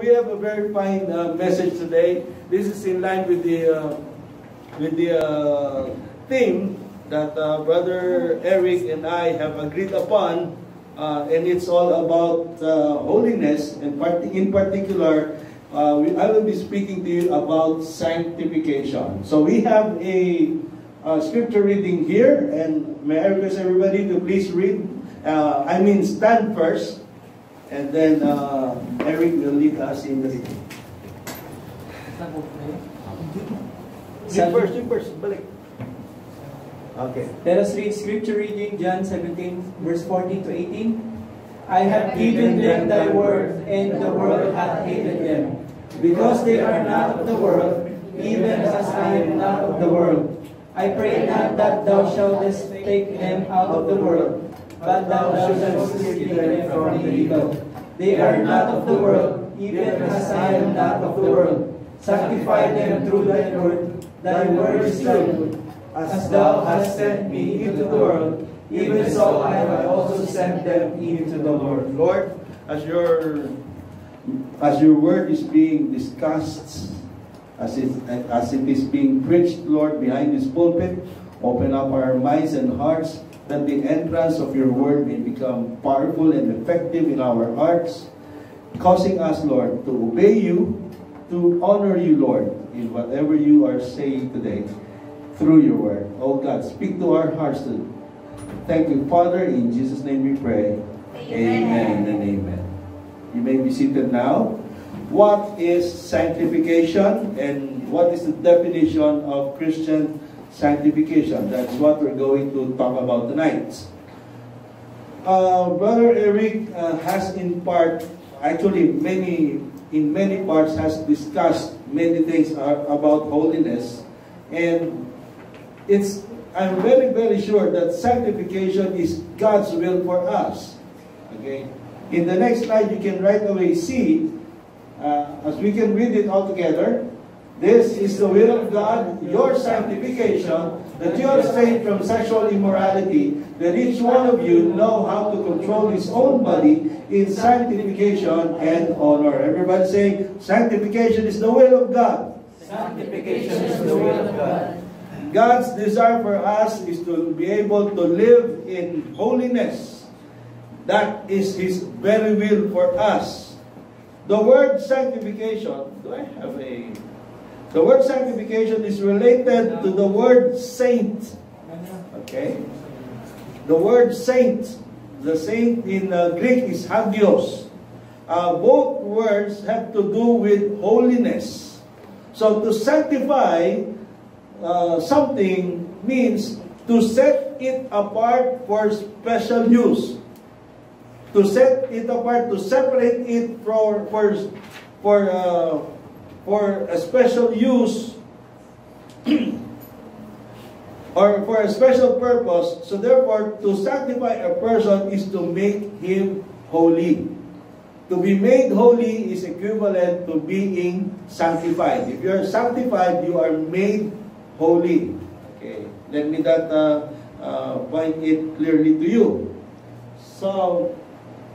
we have a very fine uh, message today. This is in line with the uh, with the uh, theme that uh, Brother Eric and I have agreed upon, uh, and it's all about uh, holiness. And part in particular, we, I will be speaking to you about sanctification. So we have a, uh, scripture reading here, and may I request everybody to please read. I mean, stand first, and then Eric will lead us in the you first, balik. Okay. Let us read scripture reading John 17, verse 14 to 18. I have given them thy word, and the world hath hated them, because they are not of the world, even as I am not of the world. I pray not that thou shouldest take them out of the world, but thou shouldest keep them from the evil. They are not of the world, even as I am not of the world. Sanctify them through thy word. Thy word is truth. As thou hast sent me into the world, even so I have also sent them into the world. Lord, as your as your word is being discussed, as it as it is being preached, Lord, behind this pulpit, open up our minds and hearts that the entrance of your word may become powerful and effective in our hearts, causing us, Lord, to obey you, to honor you, Lord, in whatever you are saying today through your word. Oh God, speak to our hearts today. Thank you, Father. In Jesus' name we pray. Amen, and amen. You may be seated now. What is sanctification and what is the definition of Christian sanctification? That's what we're going to talk about tonight. Uh, Brother Eric uh, has in part, actually many, in many parts has discussed many things about holiness and it's I'm very, very sure that sanctification is God's will for us. Okay? In the next slide, you can right away see, uh, as we can read it all together, this is the will of God, your sanctification, that you saved from sexual immorality, that each one of you know how to control his own body in sanctification and honor. Everybody say, sanctification is the will of God. Sanctification is the will of God. God's desire for us is to be able to live in holiness. That is His very will for us. The word sanctification, do I have a... The word sanctification is related to the word saint. Okay? The word saint, the saint in uh, Greek is hagios. Uh, both words have to do with holiness. So to sanctify uh, something means to set it apart for special use. To set it apart, to separate it for for for uh, for a special use or for a special purpose. So therefore, to sanctify a person is to make him holy. To be made holy is equivalent to being sanctified. If you are sanctified, you are made holy. Okay, let me that uh, uh, point it clearly to you. So,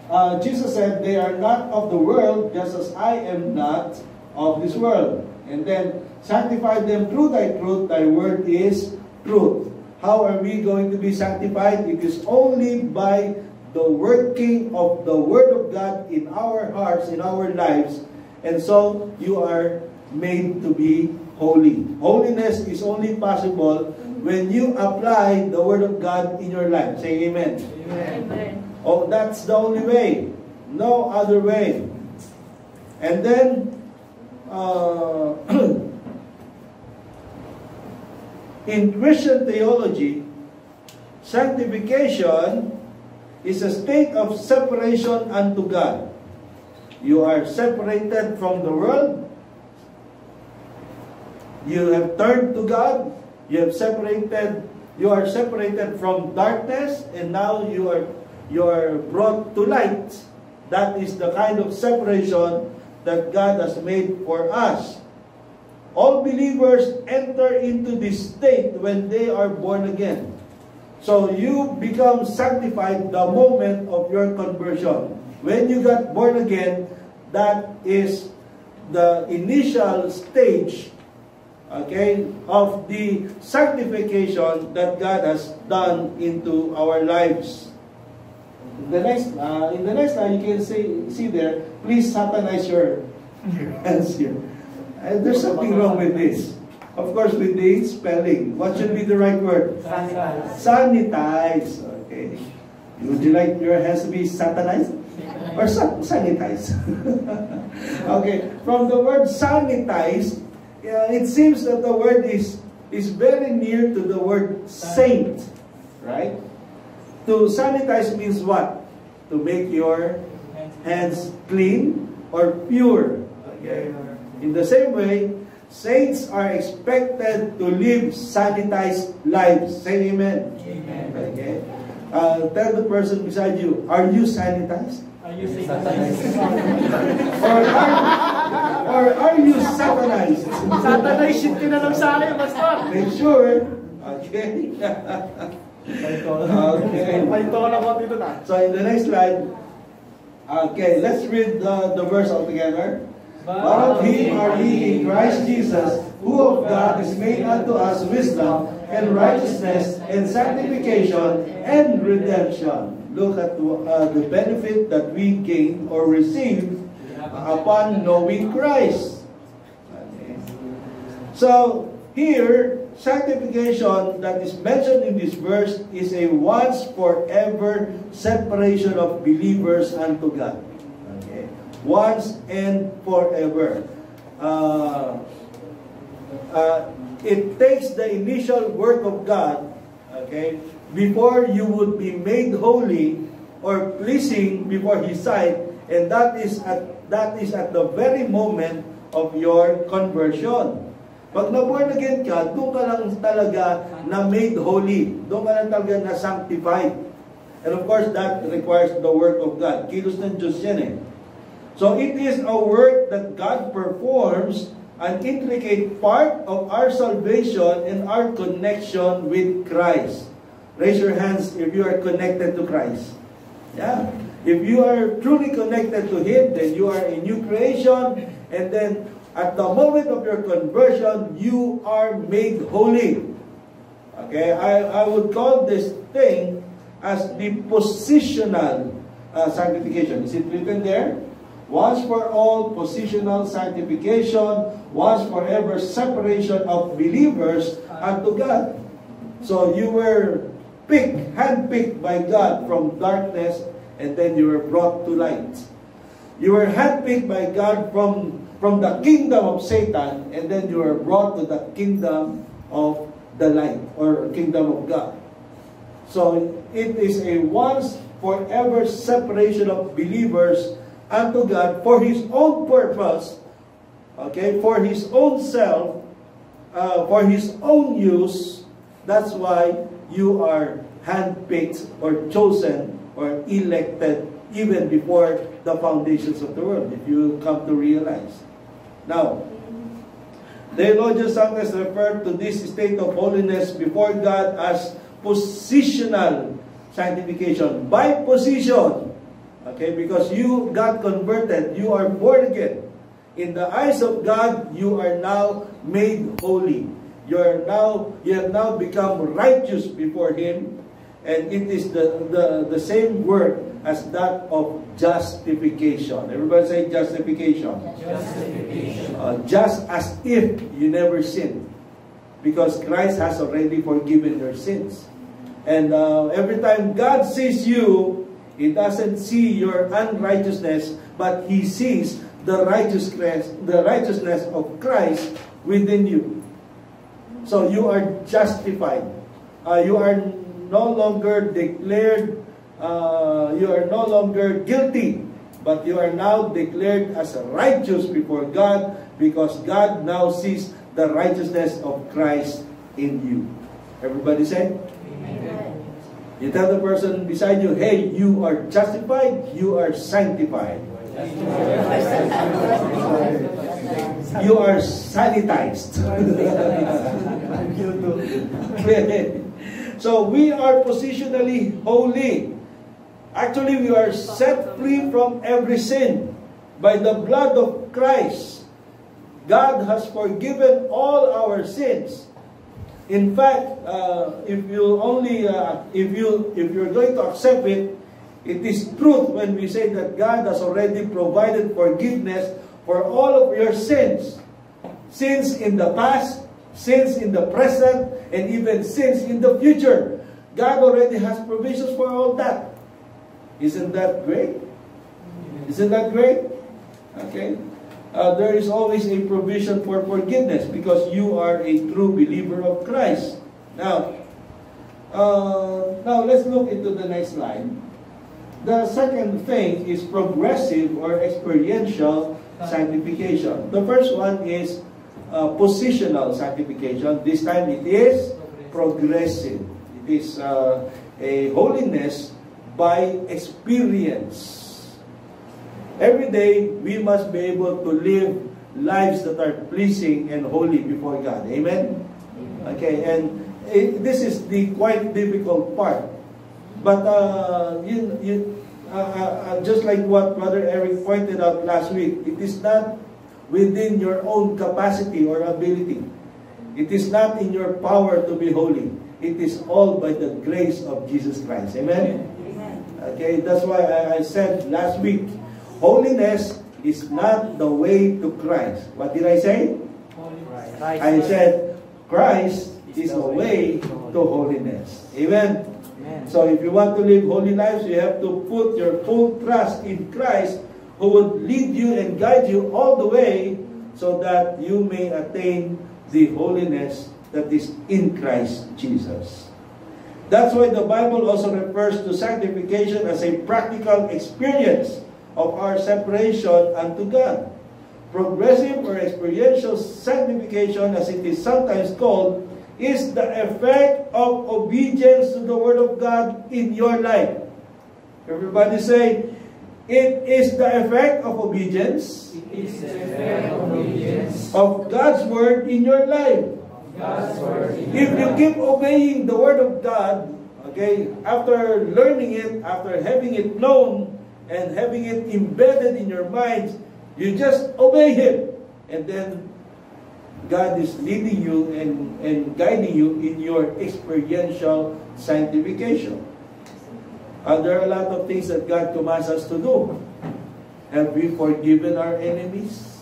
uh, Jesus said, they are not of the world, just as I am not of this world. And then, sanctify them through thy truth, thy word is truth. How are we going to be sanctified? It is only by the working of the Word of God in our hearts, in our lives. And so, you are made to be holy. Holiness is only possible when you apply the Word of God in your life. Say amen. Amen. Oh, that's the only way. No other way. And then, uh, in Christian theology, sanctification is a state of separation unto God. You are separated from the world. You have turned to God. You have separated. You are separated from darkness, and now you are you are brought to light. That is the kind of separation that God has made for us. All believers enter into this state when they are born again. So you become sanctified the moment of your conversion. When you got born again, that is the initial stage okay, of the sanctification that God has done into our lives. The next, uh, in the next line, you can see, see there, please satanize your hands here. And there's something wrong with this. Of course, with the spelling, what should be the right word? Sanitize. Sanitize. Okay. Would you like your hands to be satanized? Or sa- sanitize? okay. From the word sanitize, uh, it seems that the word is, is very near to the word saint. Right? To sanitize means what? To make your hands clean or pure. Okay. In the same way, saints are expected to live sanitized lives. Say amen. Amen. Okay. Uh, tell the person beside you, are you sanitized? Are you satanized? Or are, or are you satanized? Satanize shit ka na lang sa akin, Pastor. Make sure. Okay. okay. So in the next slide, okay, let's read the, the verse altogether. But of him are ye in Christ Jesus, who of God is made unto us wisdom and righteousness and sanctification and redemption. Look at uh, the benefit that we gain or receive upon knowing Christ. So here, sanctification that is mentioned in this verse is a once forever separation of believers unto God. Okay. Once and forever. Uh, uh, it takes the initial work of God, okay, before you would be made holy or pleasing before His sight, and that is at that is at the very moment of your conversion. Pag na-born again ka, doon ka lang talaga na made holy. Doon ka lang talaga na sanctified. And of course, that requires the work of God. Kilos ng Diyos yan eh. So it is a work that God performs, an intricate part of our salvation and our connection with Christ. Raise your hands if you are connected to Christ. Yeah. If you are truly connected to Him, then you are a new creation. And then at the moment of your conversion, you are made holy. Okay, I, I would call this thing as the positional uh, sanctification. Is it written there? Once for all, positional sanctification, once forever separation of believers unto God. So you were picked, handpicked by God from darkness, and then you were brought to light. You were handpicked by God from, from the kingdom of Satan, and then you are brought to the kingdom of the light, or kingdom of God. So it is a once forever separation of believers unto God for His own purpose, okay, for His own self, uh, for His own use. That's why you are handpicked or chosen or elected even before the foundations of the world, if you come to realize. Now, theologian sometimes refer to this state of holiness before God as positional sanctification. By position, okay, because you got converted, you are born again. In the eyes of God, you are now made holy. You are now you have now become righteous before Him, and it is the, the, the same word as that of justification. Everybody say justification. Justification. Uh, just as if you never sinned. Because Christ has already forgiven your sins. And uh, every time God sees you, He doesn't see your unrighteousness, but He sees the righteousness, the righteousness of Christ within you. So you are justified. Uh, you are no longer declared, uh, you are no longer guilty, but you are now declared as righteous before God because God now sees the righteousness of Christ in you. Everybody say? Amen. You tell the person beside you, hey, you are justified, you are sanctified. You are sanitized. So we are positionally holy. Actually, we are set free from every sin. by the blood of Christ, God has forgiven all our sins. In fact, uh, if you only uh, if you if you're going to accept it, it is truth when we say that God has already provided forgiveness for all of your sins, sins in the past, sins in the present, and even sins in the future. God already has provisions for all that. Isn't that great? Isn't that great? Okay. Uh, there is always a provision for forgiveness because you are a true believer of Christ. Now, uh, now let's look into the next line. The second thing is progressive or experiential sanctification. The first one is uh, positional sanctification. This time it is progressive. It is uh, a holiness by experience. Every day, we must be able to live lives that are pleasing and holy before God. Amen? Okay, and it, this is the quite difficult part. But uh, you, you, uh, uh, uh, just like what Brother Eric pointed out last week, it is not within your own capacity or ability. It is not in your power to be holy. It is all by the grace of Jesus Christ. Amen? Amen. Okay, that's why I, I said last week, Holiness is not the way to Christ. What did I say? Christ. I said Christ is the way to holiness. Amen. Amen. So if you want to live holy lives, you have to put your full trust in Christ who would lead you and guide you all the way so that you may attain the holiness that is in Christ Jesus. That's why the Bible also refers to sanctification as a practical experience of our separation unto God. Progressive or experiential sanctification, as it is sometimes called, is the effect of obedience to the Word of God in your life. Everybody say, it is the effect of obedience, It is the effect of obedience of God's Word in your life. If you keep obeying the Word of God, okay, after learning it, after having it known, and having it embedded in your minds, you just obey Him. And then God is leading you and, and guiding you in your experiential sanctification. Uh, there are a lot of things that God commands us to do. Have we forgiven our enemies?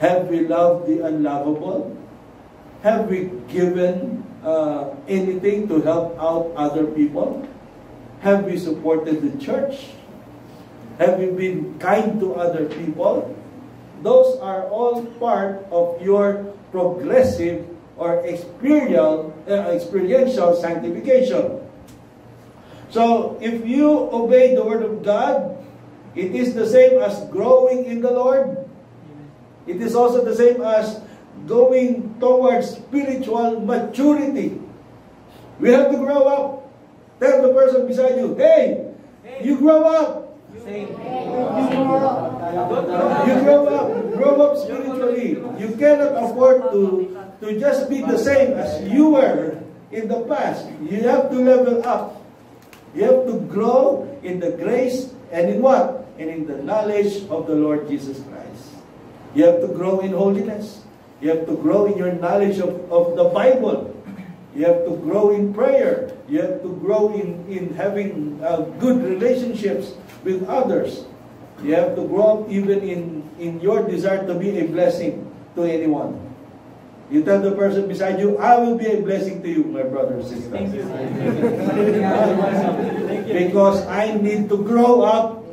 Have we loved the unlovable? Have we given uh, anything to help out other people? Have we supported the church? Have you been kind to other people? Those are all part of your progressive or experiential, uh, experiential sanctification. So, if you obey the Word of God, it is the same as growing in the Lord. It is also the same as going towards spiritual maturity. We have to grow up. Tell the person beside you, hey, you grow up. Say, You grow up. Grow up spiritually. You cannot afford to, to just be the same as you were in the past. You have to level up. You have to grow in the grace and in what? And in the knowledge of the Lord Jesus Christ. You have to grow in holiness. You have to grow in your knowledge of, of the Bible. You have to grow in prayer. You have to grow in, in having uh, good relationships with others. You have to grow up even in, in your desire to be a blessing to anyone. You tell the person beside you, I will be a blessing to you, my brother and sister. Thank you. Because I need to grow up.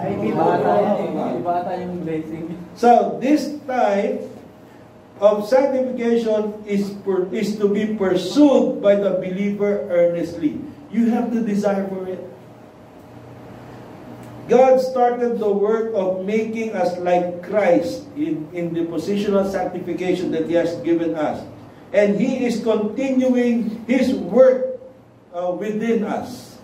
I need to grow up. Bata yung blessing. So this type of sanctification is, per, is to be pursued by the believer earnestly. You have to desire for it. God started the work of making us like Christ in, in the positional sanctification that He has given us. And He is continuing His work uh, within us.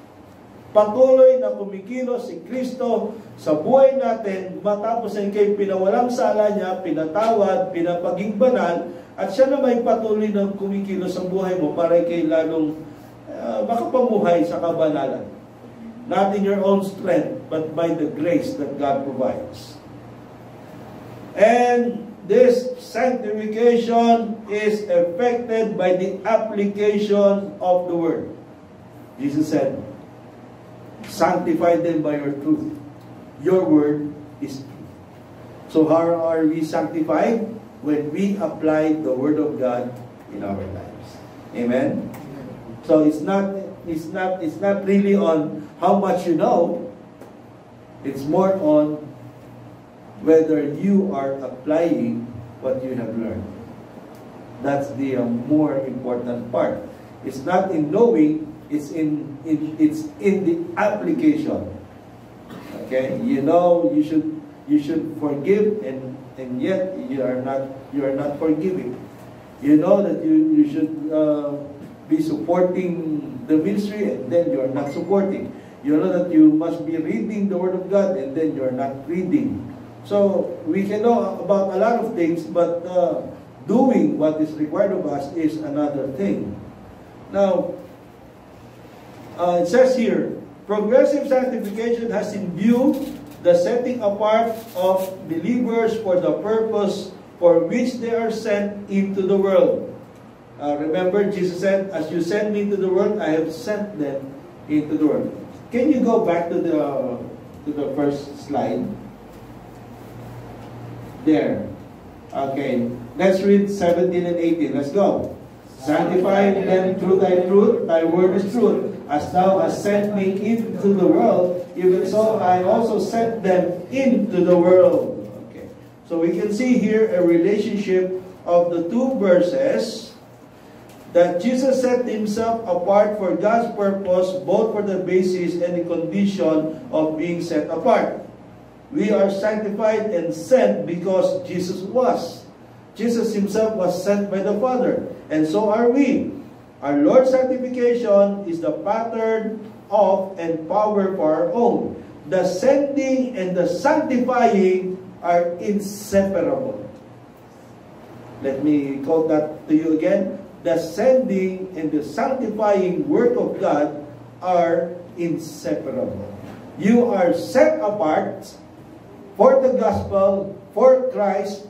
Patuloy na kumikilos si Kristo sa buhay natin matapos ay kay pinawalang sala niya, pinatawad, pinapaging banal, at siya na may patuloy na kumikilos sa buhay mo para kay lalong uh, makapamuhay sa kabanalan. not in your own strength, but by the grace that God provides. And this sanctification is affected by the application of the word. Jesus said, Sanctify them by your truth. Your word is truth. So how are we sanctified? When we apply the word of God in our lives. Amen? So it's not it's not it's not really on how much you know. It's more on whether you are applying what you have learned. That's the uh, more important part. It's not in knowing, it's in, in it's in the application. Okay? You know you should you should forgive and and yet you are not you are not forgiving. You know that you, you should uh, be supporting the ministry and then you are not supporting. You know that you must be reading the Word of God and then you are not reading. So we can know about a lot of things, but uh, doing what is required of us is another thing. Now, uh, it says here, progressive sanctification has in view the setting apart of believers for the purpose for which they are sent into the world. Uh, remember, Jesus said, As you send me into the world, I have sent them into the world. Can you go back to the, to the first slide? There. Okay. Let's read 17 and 18. Let's go. Sanctify them through thy truth. Thy word is truth. As thou hast sent me into the world, even so I also sent them into the world. Okay. So we can see here a relationship of the two verses that Jesus set himself apart for God's purpose, both for the basis and the condition of being set apart. We are sanctified and sent because Jesus was. Jesus himself was sent by the Father, and so are we. Our Lord's sanctification is the pattern of and power for our own. The sending and the sanctifying are inseparable. Let me quote that to you again. The sending and the sanctifying work of God are inseparable. You are set apart for the gospel, for Christ,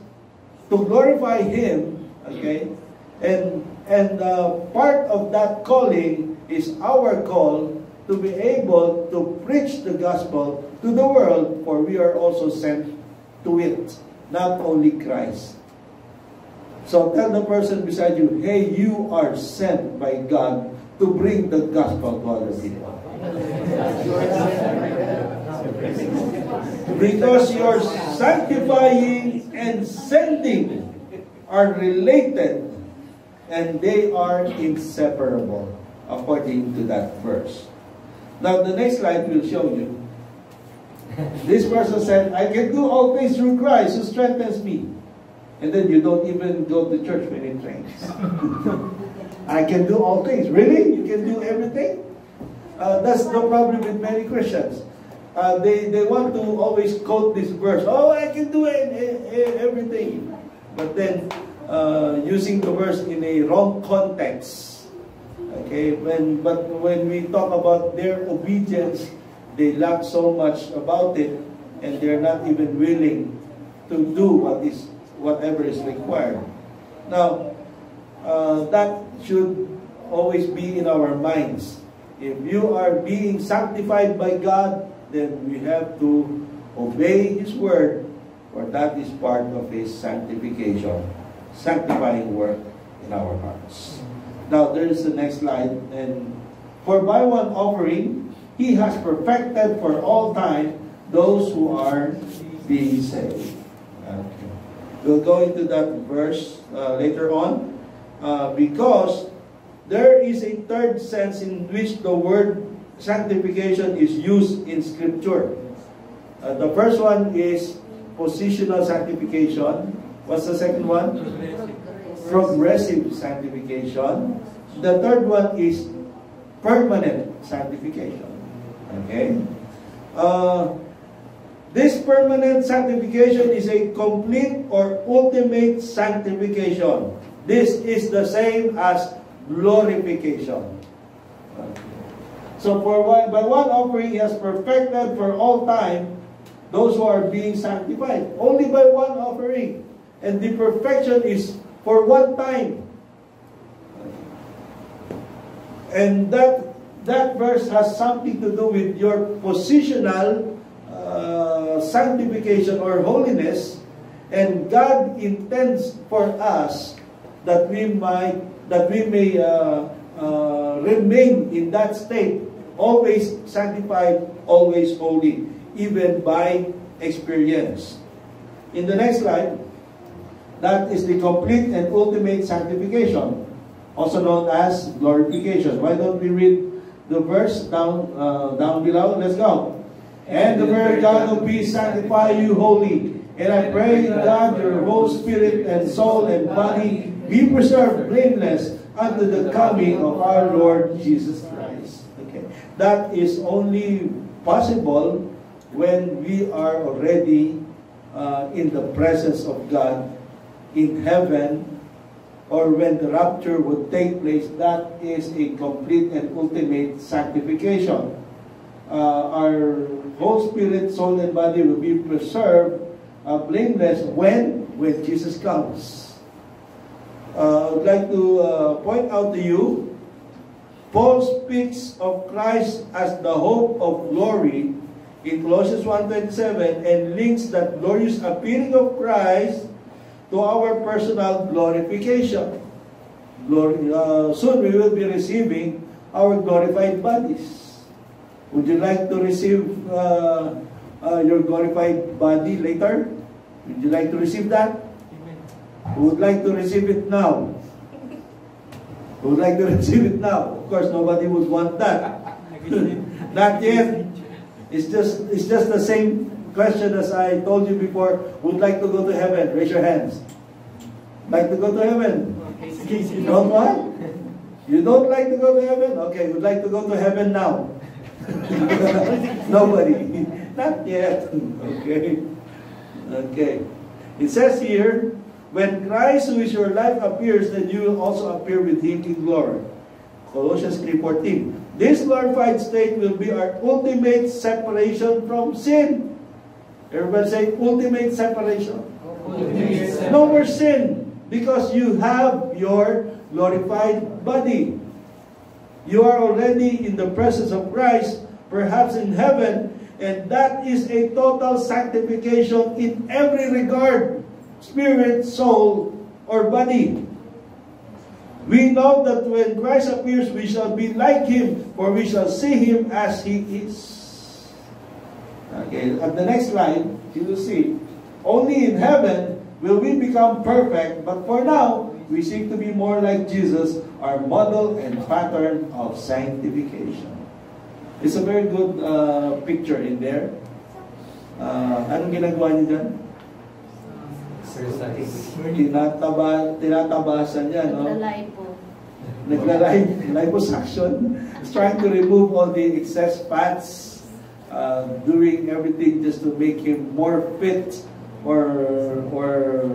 to glorify Him, okay? And, and uh, part of that calling is our call to be able to preach the gospel to the world, for we are also sent to it, not only Christ. So tell the person beside you, hey, you are sent by God to bring the gospel to other people. Because your sanctifying and sending are related and they are inseparable according to that verse. Now the next slide will show you. This person said, I can do all things through Christ who strengthens me. And then you don't even go to church when it rains. I can do all things. Really? You can do everything? Uh, that's the problem with many Christians uh, they, they want to always quote this verse. Oh, I can do it, everything. But then, uh, using the verse in a wrong context. Okay, when, but when we talk about their obedience, they lack so much about it, and they're not even willing to do what is whatever is required. Now, uh, that should always be in our minds. If you are being sanctified by God, then we have to obey His word, for that is part of His sanctification, sanctifying work in our hearts. Now, there is the next slide. And for by one offering, He has perfected for all time those who are being saved. Okay. We'll go into that verse uh, later on. Uh, because there is a third sense in which the word sanctification is used in Scripture. Uh, the first one is positional sanctification. What's the second one? Progressive sanctification. The third one is permanent sanctification. Okay? Uh, this permanent sanctification is a complete or ultimate sanctification. This is the same as glorification. So for one, by one offering, He has perfected for all time those who are being sanctified. Only by one offering. And the perfection is for one time. And that that verse has something to do with your positional uh, sanctification or holiness. And God intends for us that we might that we may uh, uh, remain in that state, always sanctified, always holy, even by experience. In the next slide, that is the complete and ultimate sanctification, also known as glorification. Why don't we read the verse down uh, down below? Let's go. And the very God of peace sanctify you wholly. And I pray God your whole spirit and soul and body be preserved blameless unto the coming of our Lord Jesus Christ. Okay. That is only possible when we are already uh, in the presence of God in heaven or when the rapture would take place, that is a complete and ultimate sanctification. Uh, our whole spirit, soul, and body will be preserved uh, blameless when? When Jesus comes. Uh, I would like to uh, point out to you, Paul speaks of Christ as the hope of glory in Colossians 1.27 and links that glorious appearing of Christ to our personal glorification. Glory, uh, soon we will be receiving our glorified bodies. Would you like to receive uh, uh, your glorified body later? Would you like to receive that? Who would like to receive it now? Who would like to receive it now? Of course, nobody would want that. Not yet. It's just it's just the same question as I told you before. Would like to go to heaven? Raise your hands. Like to go to heaven? You don't want? You don't like to go to heaven? Okay, would like to go to heaven now. Nobody. Not yet. Okay. Okay. It says here, when Christ who is your life appears, then you will also appear with him in glory. Colossians 3.14 This glorified state will be our ultimate separation from sin. Everybody say, ultimate separation. Ultimate No more sin because you have your glorified body. You are already in the presence of Christ, perhaps in heaven, and that is a total sanctification in every regard spirit, soul, or body. We know that when Christ appears, we shall be like Him, for we shall see Him as He is. Okay, at the next slide, you will see, only in heaven will we become perfect, but for now, we seek to be more like Jesus, our model and pattern of sanctification. It's a very good uh, picture in there. Uh, anong ginagawa niyo dyan? Tinataba, tinatabasan niya, no? Naglalay po. Naglalay, liposuction. It's trying to remove all the excess fats, uh, doing everything just to make him more fit or or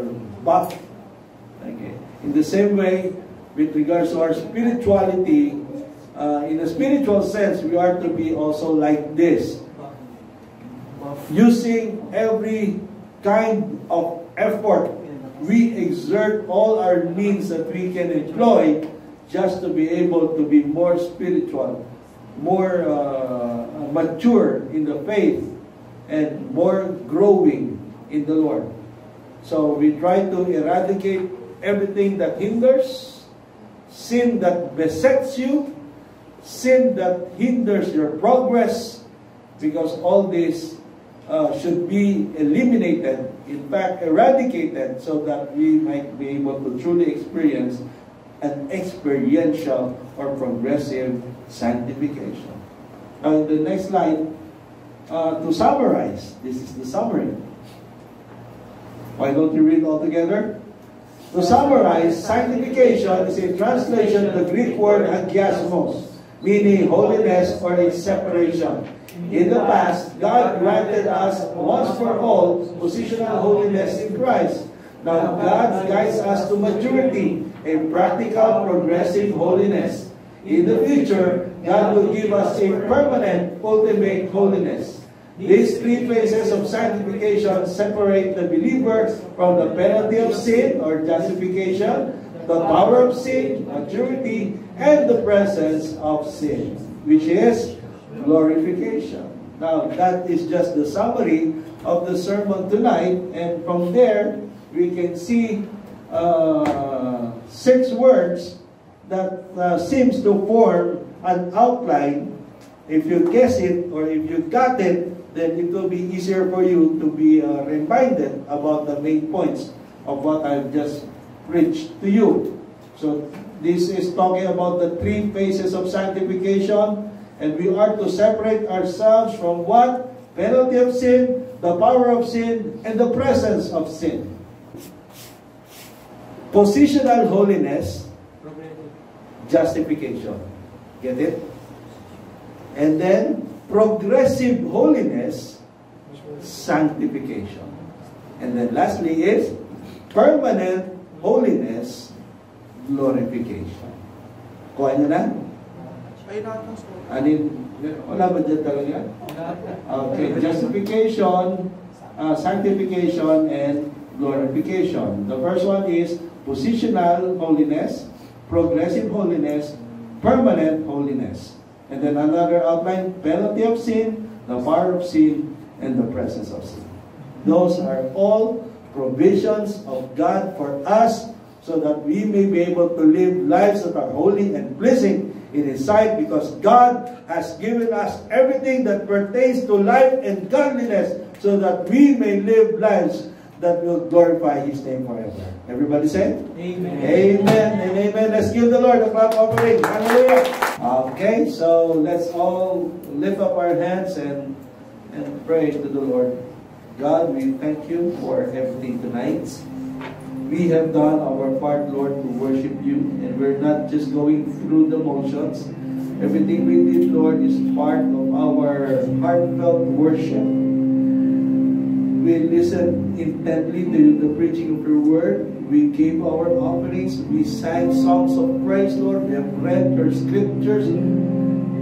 buff. Okay. In the same way, with regards to our spirituality, uh, in a spiritual sense, we are to be also like this, using every kind of effort we exert all our means that we can employ just to be able to be more spiritual, more uh, mature in the faith, and more growing in the Lord. So we try to eradicate everything that hinders, sin that besets you, sin that hinders your progress, because all this uh, should be eliminated, in fact, eradicated, so that we might be able to truly experience an experiential or progressive sanctification. Now, the next slide, uh, to summarize, this is the summary. Why don't you read all together? To summarize, sanctification is a translation of the Greek word hagiasmos, meaning holiness or a separation. In the past, God granted us once for all positional holiness in Christ. Now God guides us to maturity, a practical progressive holiness. In the future, God will give us a permanent, ultimate holiness. These three phases of sanctification separate the believer from the penalty of sin or justification, the power of sin, maturity, and the presence of sin, which is glorification. Now, that is just the summary of the sermon tonight, and from there, we can see uh, six words that uh, seems to form an outline. If you guess it or if you got it, then it will be easier for you to be uh, reminded about the main points of what I've just preached to you. So this is talking about the three phases of sanctification, and we are to separate ourselves from what? Penalty of sin, the power of sin, and the presence of sin. Positional holiness, justification. Get it? And then progressive holiness, sanctification. And then lastly is permanent holiness, glorification. Kuha niyo na? Wala ba dyan talaga? Okay, justification, uh, sanctification, and glorification. The first one is positional holiness, progressive holiness, permanent holiness. And then another outline, penalty of sin, the power of sin, and the presence of sin. Those are all provisions of God for us so that we may be able to live lives that are holy and pleasing in His sight because God has given us everything that pertains to life and godliness so that we may live lives that will glorify His name forever. Everybody say? Amen. Amen and amen. Let's give the Lord a clap offering. Hallelujah. Okay, so let's all lift up our hands and and pray to the Lord. God, we thank you for everything tonight. We have done our part, Lord, to worship you, and we're not just going through the motions. Everything we did, Lord, is part of our heartfelt worship. We listened intently to the preaching of your word. We gave our offerings. We sang songs of praise, Lord. We have read your scriptures.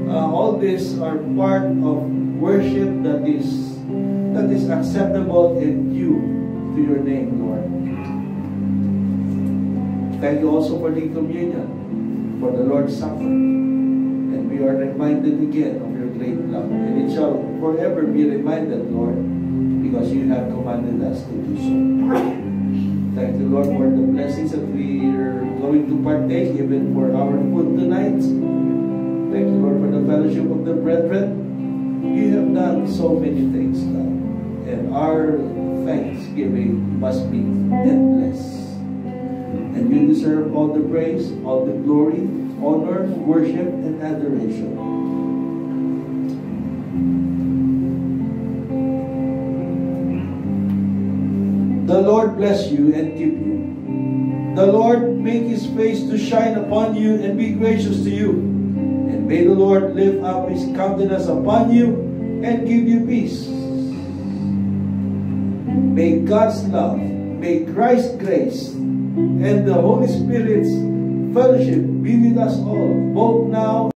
Uh, all these are part of worship that is that is acceptable and due to your name, Lord. Thank you also for the communion, for the Lord's Supper. And we are reminded again of your great love. And it shall forever be reminded, Lord, because you have commanded us to do so. Thank you, Lord, for the blessings that we are going to partake, even for our food tonight. Thank you, Lord, for the fellowship of the brethren. You have done so many things, God. And our thanksgiving must be endless. And you deserve all the praise, all the glory, honor, worship, and adoration. The Lord bless you and keep you. The Lord make his face to shine upon you and be gracious to you. And may the Lord lift up his countenance upon you and give you peace. May God's love, may Christ's grace, and the Holy Spirit's fellowship be with us all, both now